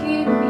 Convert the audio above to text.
keep me.